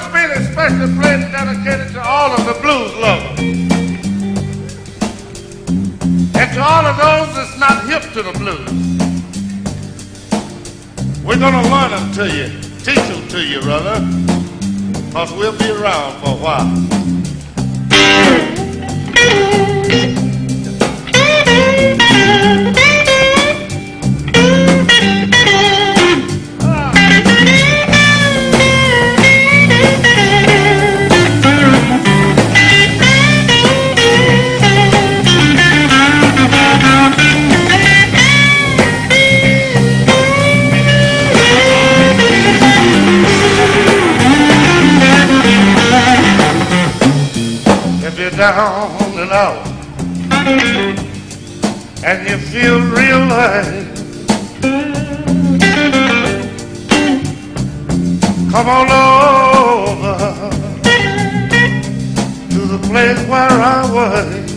one's being especially played and dedicated to all of the blues lovers. And to all of those that's not hip to the blues. We're gonna learn them to you, teach them to you, brother. Cause we'll be around for a while. Down and out and you feel real high, come on over to the place where I was.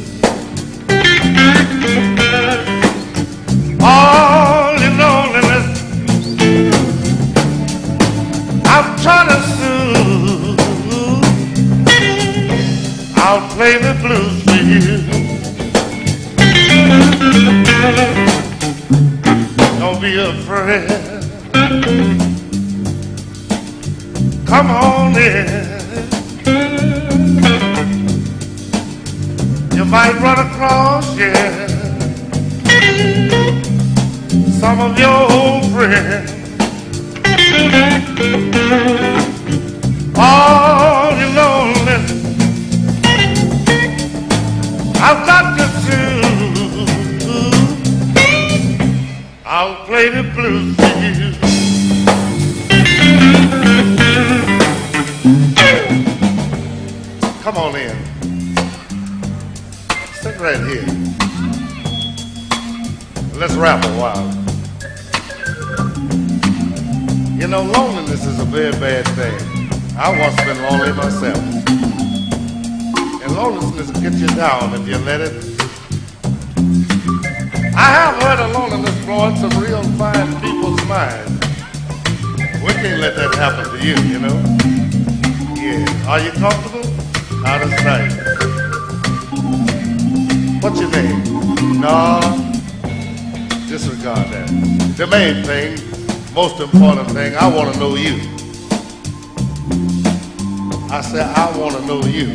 I'll play the blues for you. Don't be afraid. Come on in. You might run across, yeah, some of your old friends. All I'll play the blues for you. Come on in. Sit right here. Let's rap a while. You know, loneliness is a very bad thing. I once been lonely myself. And loneliness will get you down if you let it. I have heard of loneliness blowing some real fine people's minds. We can't let that happen to you, you know? Yeah. Are you comfortable? Out of sight. What's your name? No. Disregard that. The main thing, most important thing, I want to know you. I said, I want to know you.